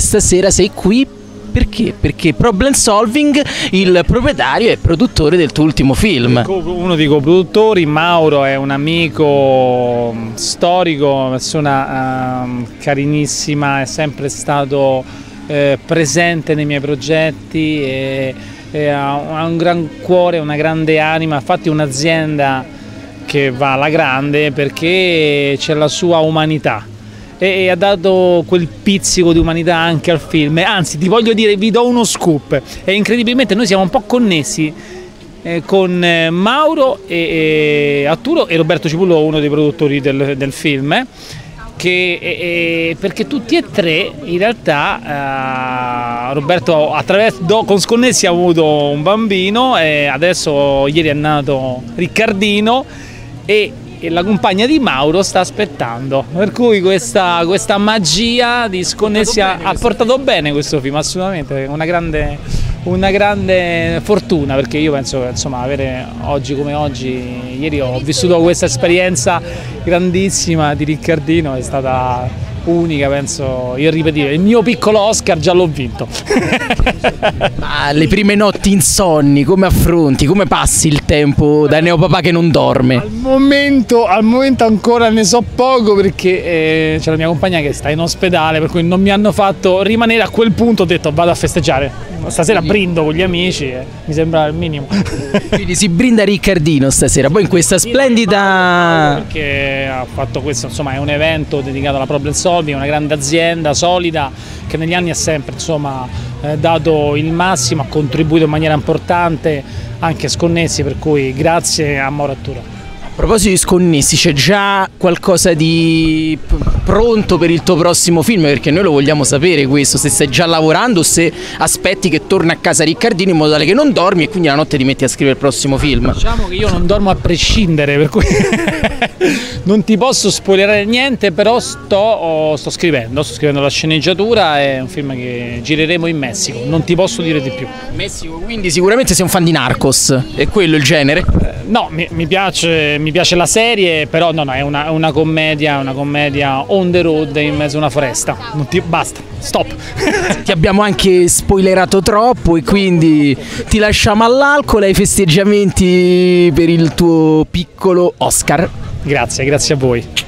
stasera sei qui perché? Perché Problem Solving, il proprietario e produttore del tuo ultimo film. Uno dei coproduttori, Mauro, è un amico mm, storico, persona uh, carinissima, è sempre stato uh, presente nei miei progetti e, e ha, ha un gran cuore, una grande anima, infatti un'azienda che va alla grande perché c'è la sua umanità e ha dato quel pizzico di umanità anche al film. Anzi, ti voglio dire, vi do uno scoop. E incredibilmente noi siamo un po' connessi eh, con eh, Mauro e, e, Arturo e Roberto Cipullo, uno dei produttori del, del film. Eh, che, perché tutti e tre in realtà eh, Roberto attraverso, con Sconnessi ha avuto un bambino e adesso ieri è nato Riccardino e e la compagna di Mauro sta aspettando. Per cui questa, questa magia di Sconnessia ha portato bene questo film, assolutamente, una grande, una grande fortuna perché io penso che insomma, avere oggi come oggi, ieri ho vissuto questa esperienza grandissima di Riccardino, è stata unica, penso, irripetibile. Il mio piccolo Oscar già l'ho vinto. Ma le prime notti insonni, come affronti? Come passi il tempo da neopapà che non dorme? Al momento, al momento ancora ne so poco perché eh, c'è la mia compagna che sta in ospedale, per cui non mi hanno fatto rimanere a quel punto, ho detto vado a festeggiare. Stasera brindo con gli amici, e mi sembra il minimo. Quindi si brinda Riccardino stasera, poi in questa splendida... Perché ha fatto questo, insomma è un evento dedicato alla problem solving, una grande azienda solida che negli anni ha sempre insomma, eh, dato il massimo, ha contribuito in maniera importante anche sconnessi, per cui grazie a Mauro Arturo. A proposito di sconnessi, c'è già qualcosa di pronto per il tuo prossimo film? Perché noi lo vogliamo sapere questo, se stai già lavorando o se aspetti che torni a casa Riccardino in modo tale che non dormi e quindi la notte ti metti a scrivere il prossimo film. Diciamo che io non dormo a prescindere, per cui non ti posso spoilerare niente, però sto, oh, sto, scrivendo, sto scrivendo la sceneggiatura, è un film che gireremo in Messico, non ti posso dire di più. Messico, quindi sicuramente sei un fan di Narcos, è quello il genere? No, mi, mi, piace, mi, piace, la serie, però no, no, è una, una, commedia, una commedia on the road in mezzo a una foresta, ti, basta, stop. ti abbiamo anche spoilerato troppo e quindi ti lasciamo all'alcol ai festeggiamenti per il tuo piccolo Oscar. Grazie, grazie a voi.